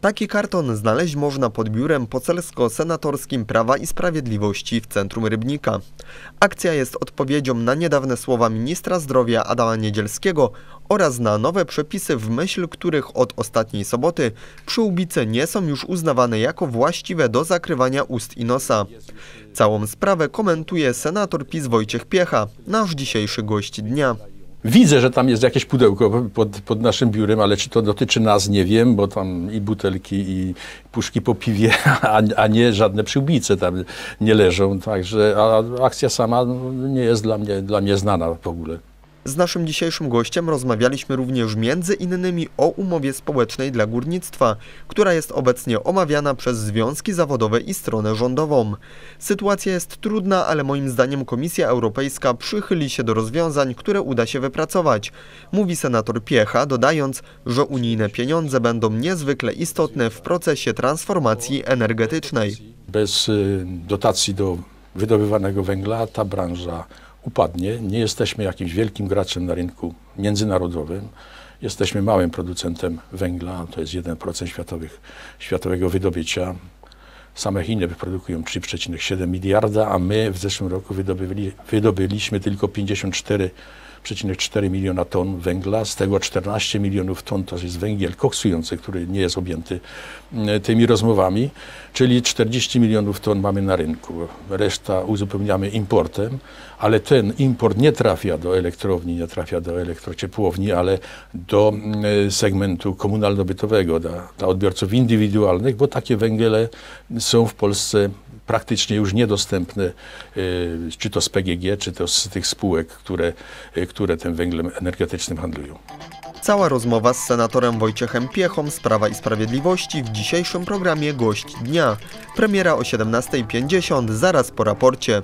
Taki karton znaleźć można pod biurem poselsko-senatorskim Prawa i Sprawiedliwości w centrum Rybnika. Akcja jest odpowiedzią na niedawne słowa ministra zdrowia Adama Niedzielskiego oraz na nowe przepisy, w myśl których od ostatniej soboty przyłbice nie są już uznawane jako właściwe do zakrywania ust i nosa. Całą sprawę komentuje senator PiS Wojciech Piecha, nasz dzisiejszy gość dnia. Widzę, że tam jest jakieś pudełko pod, pod, naszym biurem, ale czy to dotyczy nas, nie wiem, bo tam i butelki, i puszki po piwie, a, a nie żadne przyłbice tam nie leżą. Także a akcja sama nie jest dla mnie, dla mnie znana w ogóle. Z naszym dzisiejszym gościem rozmawialiśmy również między innymi o umowie społecznej dla górnictwa, która jest obecnie omawiana przez związki zawodowe i stronę rządową. Sytuacja jest trudna, ale moim zdaniem Komisja Europejska przychyli się do rozwiązań, które uda się wypracować, mówi senator Piecha, dodając, że unijne pieniądze będą niezwykle istotne w procesie transformacji energetycznej. Bez y, dotacji do wydobywanego węgla ta branża upadnie. Nie jesteśmy jakimś wielkim graczem na rynku międzynarodowym. Jesteśmy małym producentem węgla, to jest 1% światowych, światowego wydobycia. Same Chiny wyprodukują 3,7 miliarda, a my w zeszłym roku wydobyli, wydobyliśmy tylko 54 1,4 miliona ton węgla, z tego 14 milionów ton to jest węgiel koksujący, który nie jest objęty mm, tymi rozmowami, czyli 40 milionów ton mamy na rynku. Reszta uzupełniamy importem, ale ten import nie trafia do elektrowni, nie trafia do elektrociepłowni, ale do mm, segmentu komunalno-bytowego, dla, dla odbiorców indywidualnych, bo takie węgiele są w Polsce praktycznie już niedostępne, y, czy to z PGG, czy to z tych spółek, które, y, które tym węglem energetycznym handlują. Cała rozmowa z senatorem Wojciechem Piechą z Prawa i Sprawiedliwości w dzisiejszym programie Gość Dnia. Premiera o 17.50 zaraz po raporcie.